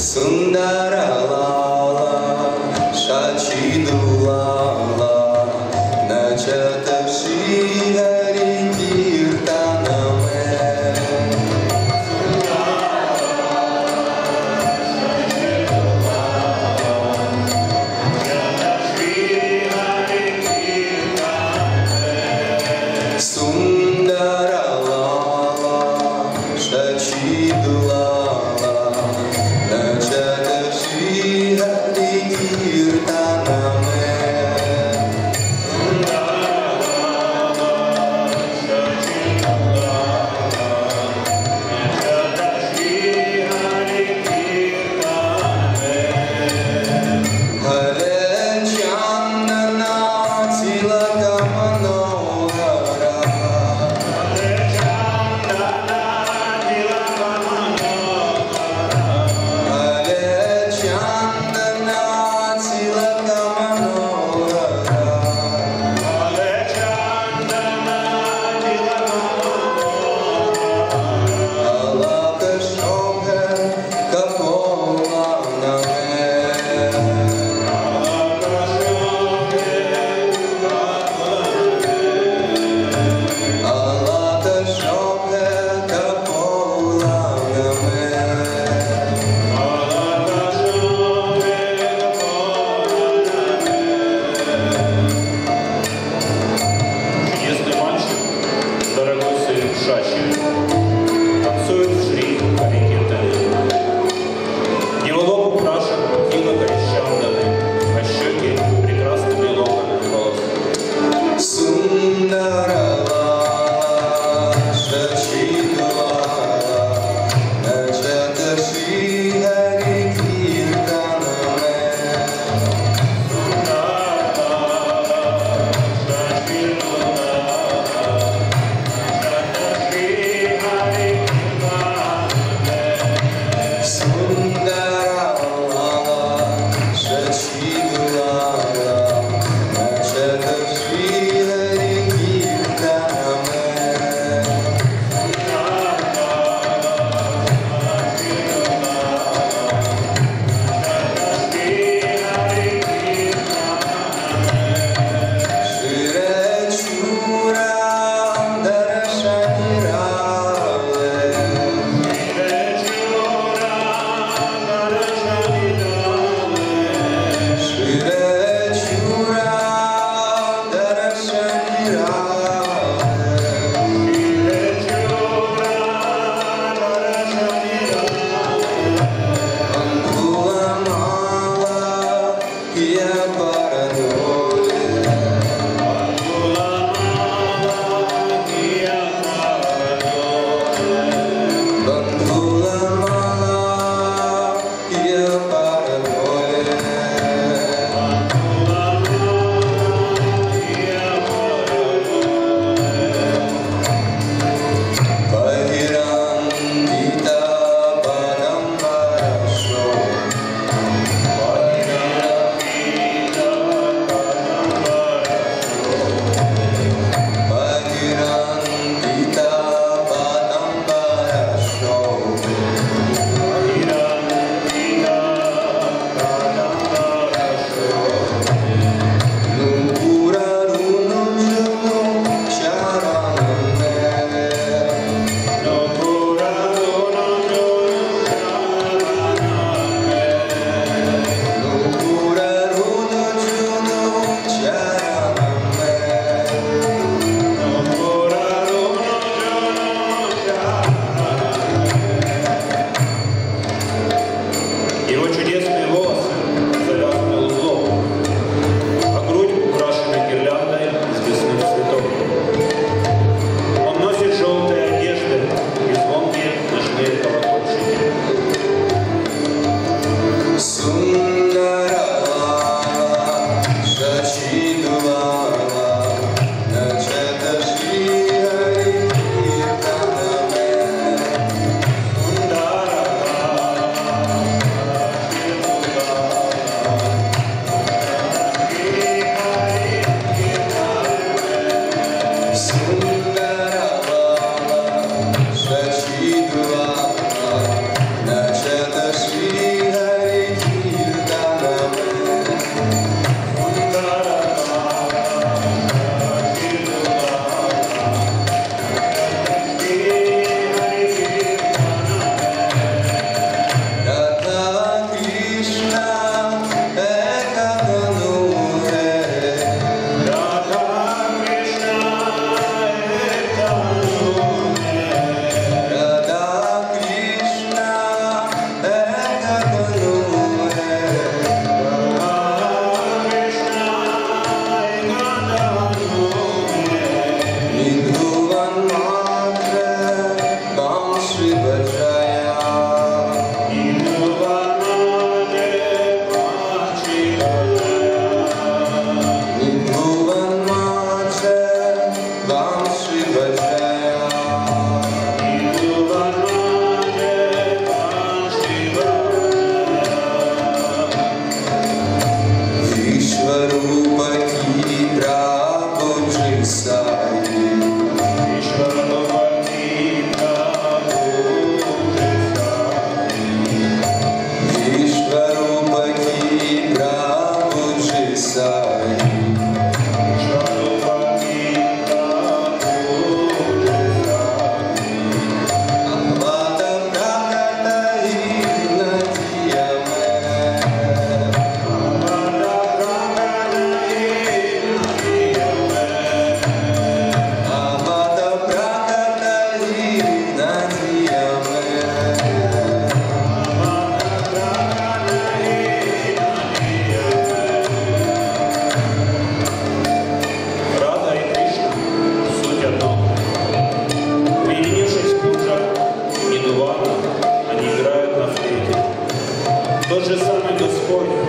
सुन्दर То же самое Господь.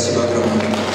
Спасибо огромное.